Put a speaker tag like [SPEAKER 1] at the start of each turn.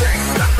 [SPEAKER 1] Gangsta.